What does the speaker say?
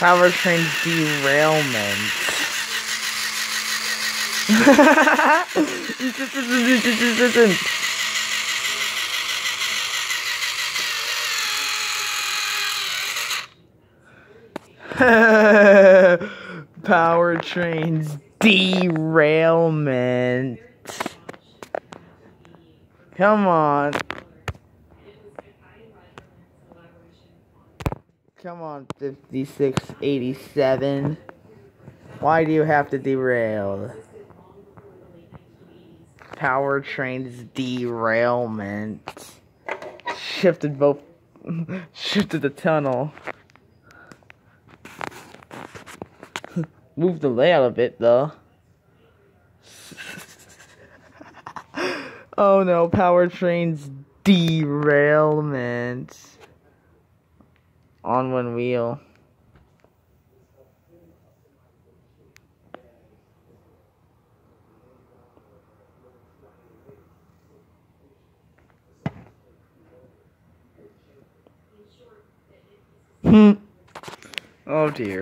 Powertrain's derailment. Powertrain's derailment. Come on. Come on, 5687. Why do you have to derail? Powertrain's derailment. Shifted both. Shifted the tunnel. Moved the layout a bit though. oh no, powertrain's derailment on one wheel. Hmm. oh dear.